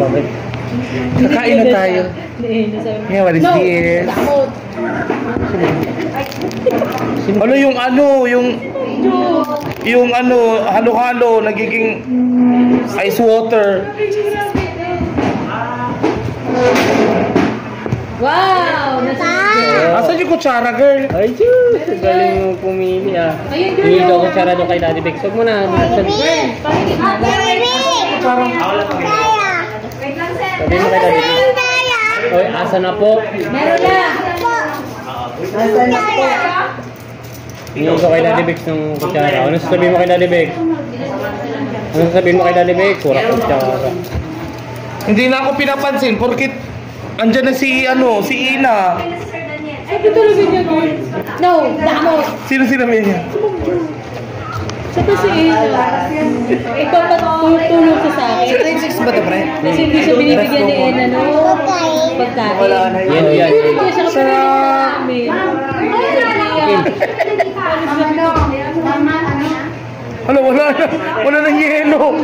Bakit? Kakain na tayo. Yeah, what is No, this? Ano yung ano, yung yung ano, halo-halo, nagiging ice water. Wow! Asan yung kutsara, girl? Ay, Diyos! Ang galing mo pumili ah. Ayun, girl. Hindi daw ko tsara doon kay Daddy Bex. Huwag mo na. Sabi mo kay Daddy Bex. Oy, asa na po? Meron na! Hindi ko kay Daddy Bex ng kutsara. Ano sasabihin mo kay Daddy Bex? Ano sasabihin mo kay Daddy Bex? Pura kutsara. Hindi na ako pinapansin porkit andyan na si ano, si Ina. Ay, ito talaga niya, girl. No, damot. Sino sinabi niya? Sa to si Ina. Ipapatulong sa sa akin. Grade 6 ba ito, pre? Kasi hindi siya binibigyan ni Ina no pagkain. Wala na yun. Yan yan. Ay, Ano, wala na. Wala nang yelo.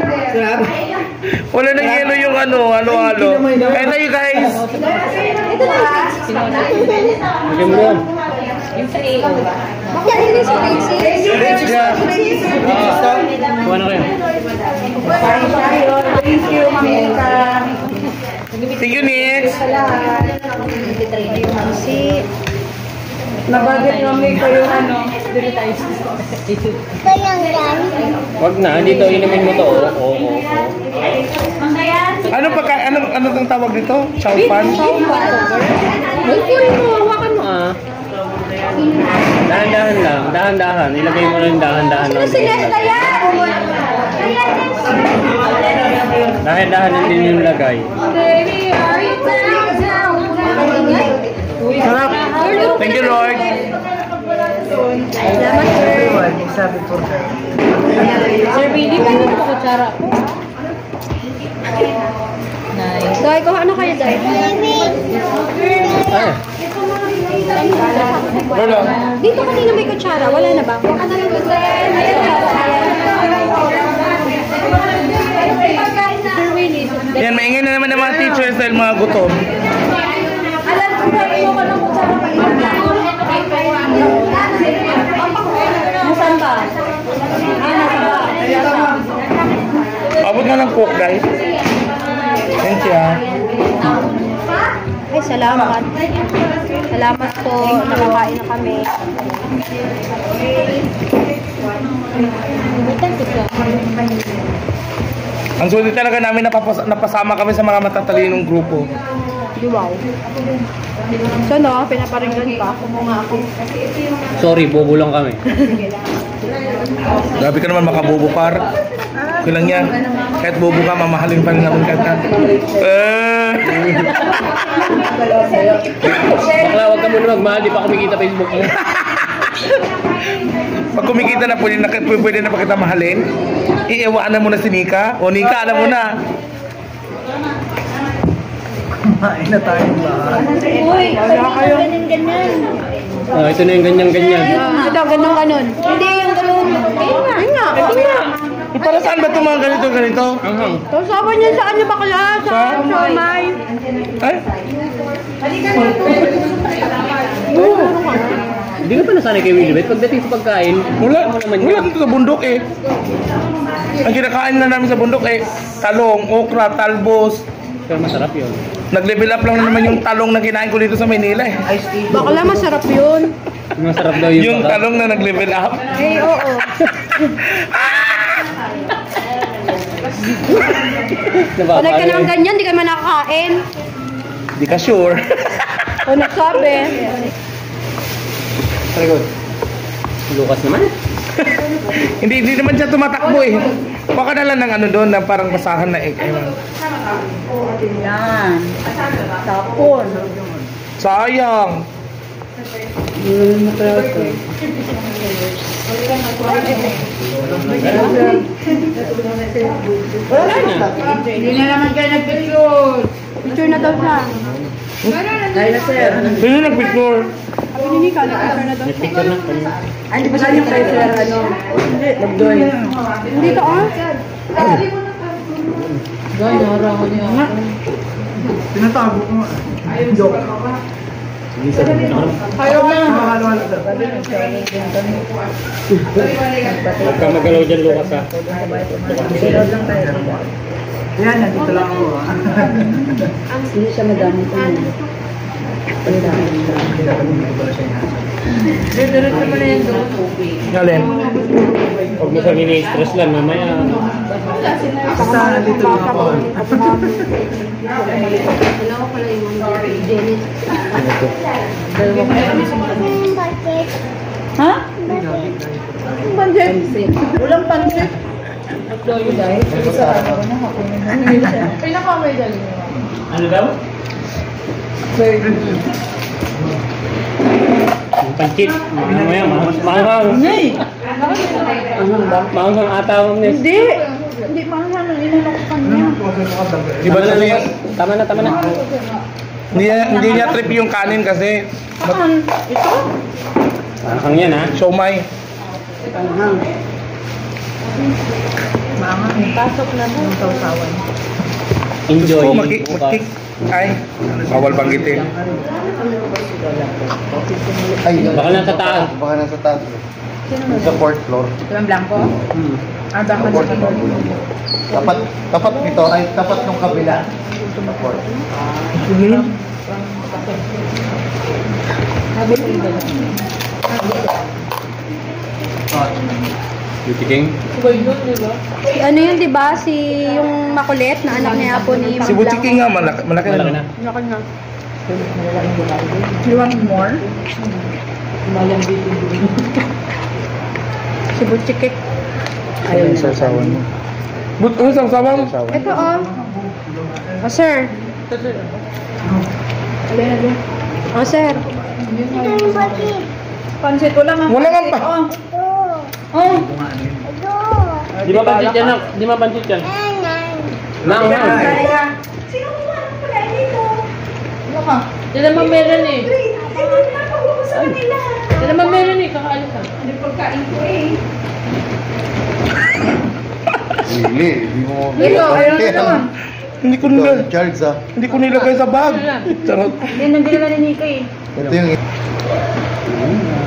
Wala nang yelo yung ano, halo-halo. Kaya na you guys. Bigyan mo doon. Yung sa iyo. Yeah. Kuha na kayo. Thank you, Mamita. Thank you, Nix. Nabagit namin ko yung ano. Wag na. Dito, inumin mo to. Oo, oo, oo. Ano pagka, ano, ano tong tawag dito? Chow fan? Ay, kunin mo. Hawakan mo ah. Dahan-dahan lang. Dahan-dahan. Ilagay mo lang dahan-dahan lang. Dahan-dahan lang din yung lagay. Baby, are you down, down? Sarap. Thank you, Lord. Sabi po. Sir Billy, paano ito kutsara ko? Nice. Dahil ko ano kayo dahil? Ay, Wala. Dito kanina may kutsara, wala na ba? Wala na lang Sir Yan, maingay na naman ng mga teachers dahil mga gutom. Alam ko ba, iyo ka ng kutsara pa Nasaan ba? Ah, nasa ba? Abot na lang cook, guys. Thank you, ah. Ay, salamat. Salamat po. Nakakain na kami. Ang sulit talaga namin napapas napasama kami sa mga matatalinong grupo. Di wow. So no, pinaparinggan pa. sorry, bobo lang kami. Grabe ka naman makabobo par. Kulang yan. Kahit bobo ka, mamahalin pa rin namin kahit na. Eh. Bakla, wag ka muna magmahal. Di pa kumikita Facebook mo. Pag kumikita na, pwede na, pwede na pa kita mahalin. Iiwaanan mo na si Nika. O Nika, alam mo na. Kumain na tayo ba? Uy, ganyan-ganyan. Ah, ito na yung ganyan-ganyan. Ah, ito, ganun-ganun. Hindi yung ganun. Ayun nga. Ayun. Eh, para saan ba itong mga ganito, ganito? Anghang. Sabi niya sa ano bakla? Sa Sa? siomay. Ay, Hindi ka pa nasanay kay Wilbet. Pagdating sa pagkain, wala. naman Wala dito sa bundok eh. Ang kinakain na namin sa bundok eh, talong, okra, talbos. Pero masarap yun. Nag-level up lang na naman yung talong na kinain ko dito sa Maynila eh. Iced tea. Bakla masarap yun. Masarap daw yung, Yung talong na nag-level up. Eh, oo. Nabaka Panay ka yun. ng ganyan, di ka man nakakain. Di ka sure. O nagsabi. Very good. Lukas naman. hindi, hindi naman siya tumatakbo eh. Baka na lang ng ano doon na parang basahan na egg. Ewan. Yan. Tapon. Sayang. Hindi na naman kayo nag-picture. Picture na daw siya. Dahil na sir. Sino nag-picture? Sabi ni Nika, nag-picture na daw siya. Picture na. Ay, di ba yung kay sir, ano? Magdoy. Dito ah. Gano'n, ako niya. Nga. Tinatago ko. Ayun, joke. Ayaw na. Huwag ka magalaw dyan, Lucas ha. Yan, nandito lang ako. ah. Hindi siya madami ko. Diretso mo na yan doon. Alin? Huwag mo kang ini-stress lang, mamaya. Basta nandito lang ako. Ha? Pansit. Walang pansit. Pinakamay dali mo. Ano daw? Pancit. Mamaya, ma- maanghang. Maanghang ata ang nes. Hindi. Hindi mahal ang inano ko kanya. Di ba na yan? Tama na, tama na. Hindi, niya- hindi niya trip yung kanin kasi Saan? Ito? Maanghang yan ha. siomay. Pasok na mo. Enjoy. Gusto ko maki, maki, ay, bawal banggitin. Ay, Baka nasa taas. Baka nasa taas. Sa fourth floor. Yung blanco? Hmm. Ah, baka Fourth floor. Tapat, tapat nito, ay tapat nung kabila. Sa fourth. Beauty King. Si ano yun, di ba? Si yung makulit na anak niya po ni Si Butiki nga, malaki, malaki Malaki na. na. Laki na. You want more? si Butchikik. Ayun, sasawan mo. But, ano sa sawang? Ito oh. Oh, sir. Alin, alin. Oh, sir. Pansit ko lang ang Wala nga pa. Oh. Oh. Di ba pancit yan? nak? Di ba pancit yan? Maanghang. Di naman meron eh. Di naman meron eh. Kakaalis ka. Hindi, hindi mo. Ito, ayun na naman. Hindi ko nila, Charles ah. hindi ko nilagay sa bag. Charot. Hindi, nandito na ni Nika eh. Ito yung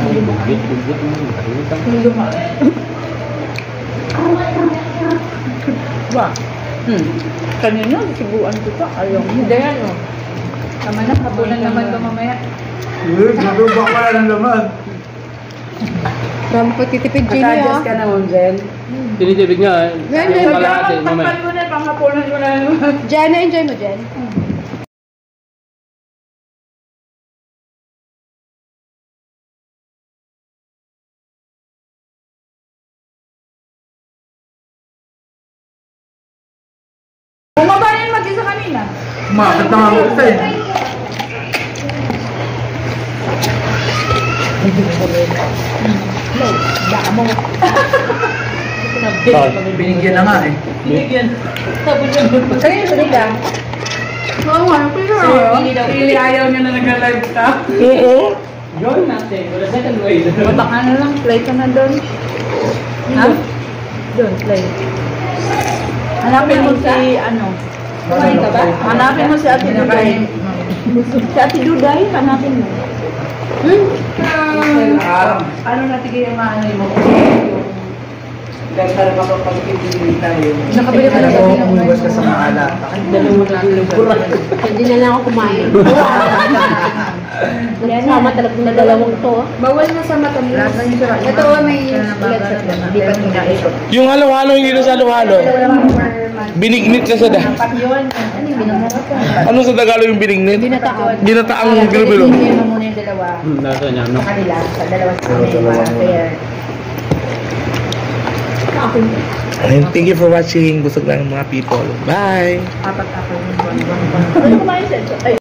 Bugit, bugit. Ba? Hmm. Kanina, sibuan ko pa. Ayaw mo. Hindi yan oh. Tama na, hapunan naman ko mamaya. Uy, Nagubak ka na ng laman. Dami pagtitipid Jenny ah. naman, Jen. Tinitibig nga. Yan, Yung yan. kalahati, mamaya. ko na, panghapunan ko na. Jen, na-enjoy mo, Jen? Bumaba na yung mag-isa kanina. Umakit na nga ito eh. Binigyan na nga eh. Sa'yo yung salita. Oo nga, pero Pili ayaw niya na nag-live ka. Oo. Baka na lang, play ka na doon. Ha? Doon, play. Hanapin mo si, ano? Hanapin mo si Ate Duday. Si Ate Duday, hanapin mo. Hmm? Ano natigay yung maano mo? Dahil para makapagpipili tayo. Nakabili ka na pinang umuwas ka sa maala. Hindi na lang ako kumain. Yan Sama talaga na dalawang to. ah. Bawal na sa matamis. Ito may ulat sa Di pa kinaikot. Yung halo-halo, hindi na sa halo-halo. Binignit na sa da. Ano sa Tagalog yung binignit? Binataon. Ginataang bilo-bilo. Hindi mo muna yung dalawa. Hmm, Nasa niya, no? Kanila. Sa dalawa sa kanila. And thank you for watching. Busog lang ng mga people. Bye! Apat ako. Ano kumain sa